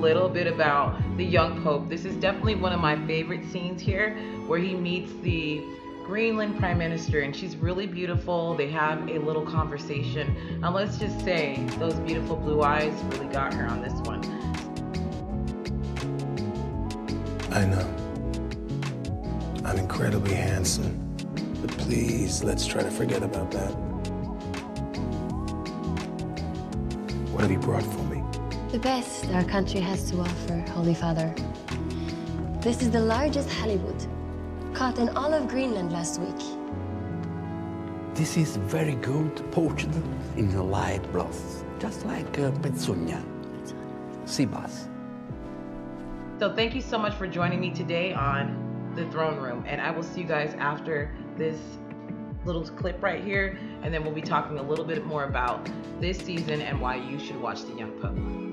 little bit about the young pope. This is definitely one of my favorite scenes here where he meets the Greenland Prime Minister, and she's really beautiful. They have a little conversation. And let's just say those beautiful blue eyes really got her on this one. I know. I'm incredibly handsome. But please, let's try to forget about that. What have you brought for me? The best our country has to offer, Holy Father. This is the largest halibut, caught in all of Greenland last week. This is very good poached in a light broth, just like uh, pezuña, sea bass. So thank you so much for joining me today on the throne room, and I will see you guys after this little clip right here, and then we'll be talking a little bit more about this season and why you should watch The Young Pope.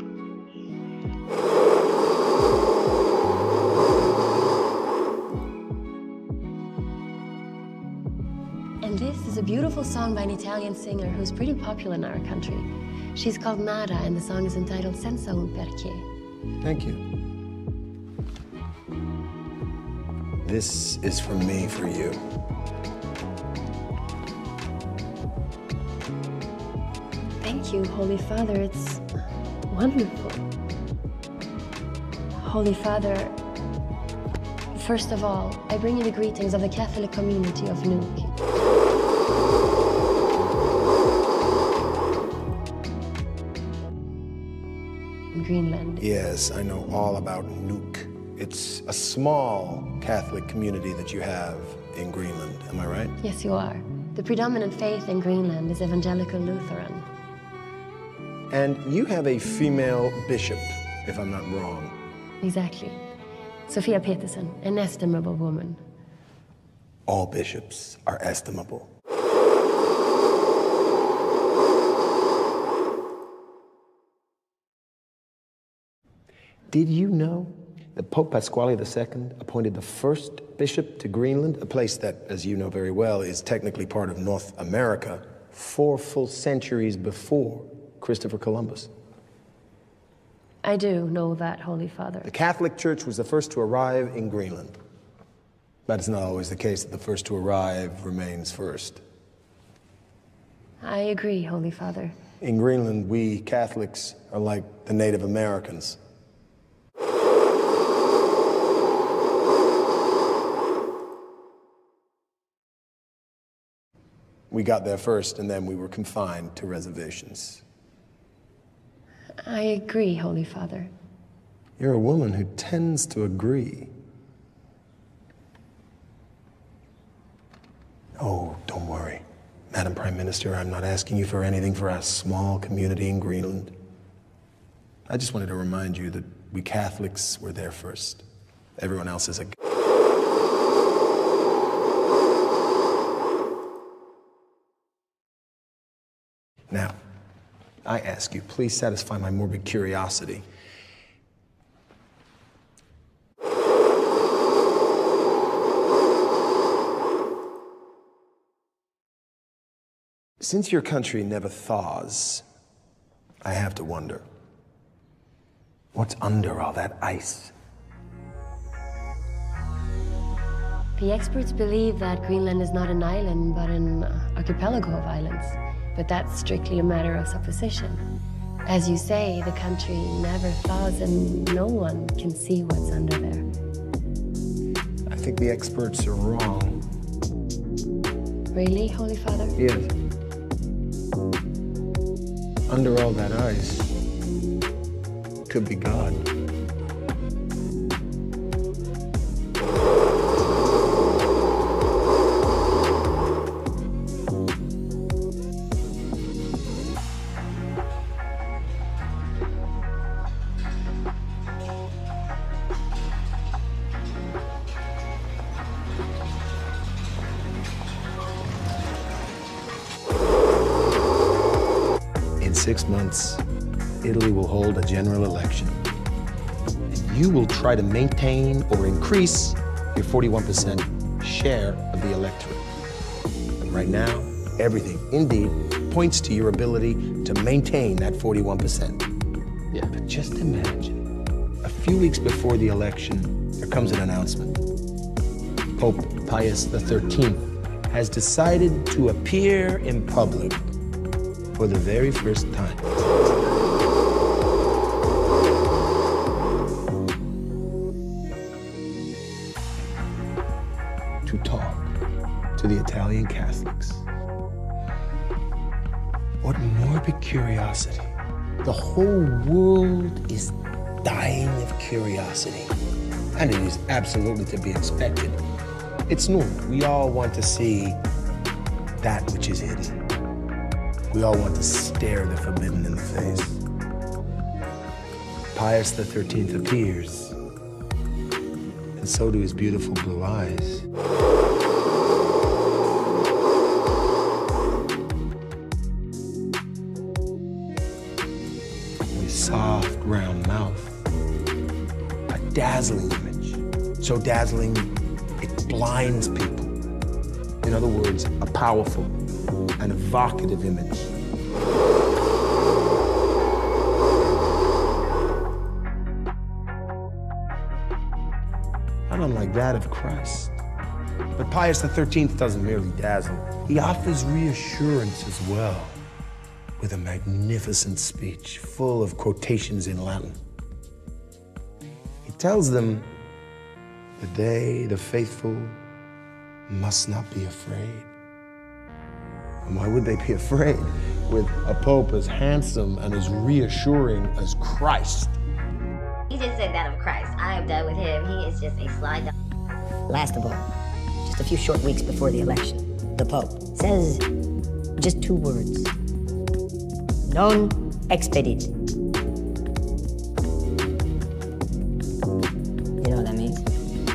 And this is a beautiful song by an Italian singer who's pretty popular in our country. She's called Nada, and the song is entitled Senza un perché. Thank you. This is from me for you. Thank you, Holy Father. It's wonderful. Holy Father, first of all, I bring you the greetings of the Catholic community of Nuuk. Greenland. Yes, I know all about Nuuk. It's a small Catholic community that you have in Greenland. Am I right? Yes, you are. The predominant faith in Greenland is Evangelical Lutheran. And you have a female bishop, if I'm not wrong. Exactly. Sophia Peterson, an estimable woman. All bishops are estimable. Did you know that Pope Pasquale II appointed the first bishop to Greenland, a place that, as you know very well, is technically part of North America, four full centuries before Christopher Columbus? I do know that, Holy Father. The Catholic Church was the first to arrive in Greenland. But it's not always the case that the first to arrive remains first. I agree, Holy Father. In Greenland, we Catholics are like the Native Americans. We got there first, and then we were confined to reservations. I agree, Holy Father. You're a woman who tends to agree. Oh, don't worry. Madam Prime Minister, I'm not asking you for anything for our small community in Greenland. I just wanted to remind you that we Catholics were there first. Everyone else is a. Now, I ask you, please satisfy my morbid curiosity. Since your country never thaws, I have to wonder what's under all that ice? The experts believe that Greenland is not an island, but an uh, archipelago of islands. But that's strictly a matter of supposition. As you say, the country never thaws and no one can see what's under there. I think the experts are wrong. Really, Holy Father? Yes. Under all that ice could be God. Six months, Italy will hold a general election. And you will try to maintain or increase your 41% share of the electorate. Right now, everything, indeed, points to your ability to maintain that 41%. Yeah. But just imagine a few weeks before the election, there comes an announcement. Pope Pius XIII has decided to appear in public for the very first time. To talk to the Italian Catholics. What morbid curiosity. The whole world is dying of curiosity. And it is absolutely to be expected. It's normal. We all want to see that which is hidden. We all want to stare the forbidden in the face. Pius XIII appears, and so do his beautiful blue eyes. His soft, round mouth. A dazzling image. So dazzling, it blinds people. In other words, a powerful and evocative image. Not unlike that of Christ. But Pius XIII doesn't merely dazzle, he offers reassurance as well with a magnificent speech full of quotations in Latin. He tells them that they, the faithful, must not be afraid. And why would they be afraid with a pope as handsome and as reassuring as Christ? He just said that of Christ. I am done with him. He is just a sly dog. Last of all, just a few short weeks before the election, the Pope says just two words non expedit. You know what that means?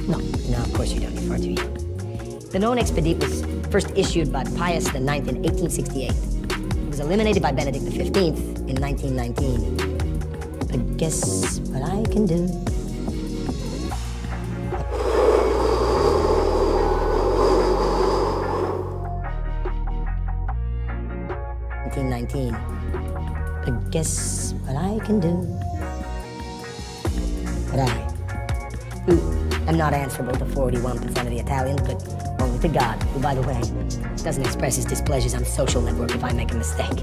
No, no, of course you don't. You're far too young. The non expedit was first issued by Pius IX in 1868. It was eliminated by Benedict XV in 1919. But guess what I can do? 1919. But guess what I can do? But I, who am not answerable to 41% of the Italians, but to God, who, by the way, doesn't express his displeasures on social network if I make a mistake.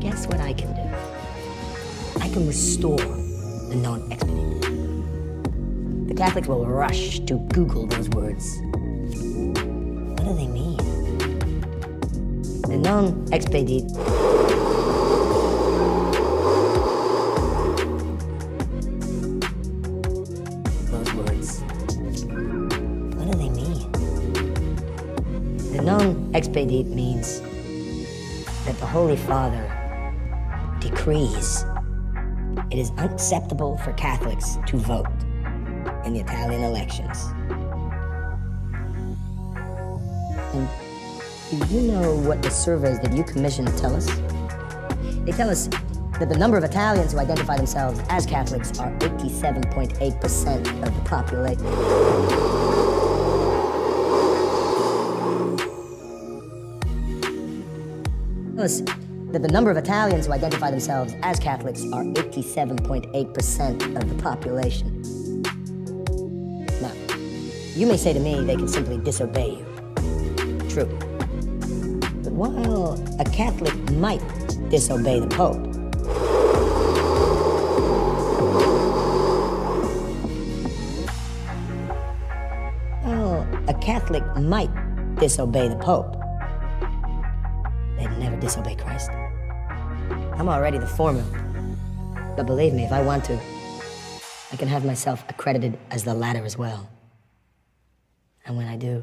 Guess what I can do? I can restore the non expedit. The Catholics will rush to Google those words. What do they mean? The non expedit. The non expedit means that the Holy Father decrees it is unacceptable for Catholics to vote in the Italian elections. And do you know what the surveys that you commissioned tell us? They tell us that the number of Italians who identify themselves as Catholics are 87.8% of the population. That the number of Italians who identify themselves as Catholics are 87.8% of the population. Now, you may say to me they can simply disobey you. True. But while a Catholic might disobey the Pope, well, a Catholic might disobey the Pope, they'd never disobey Christ. I'm already the former. But believe me, if I want to, I can have myself accredited as the latter as well. And when I do,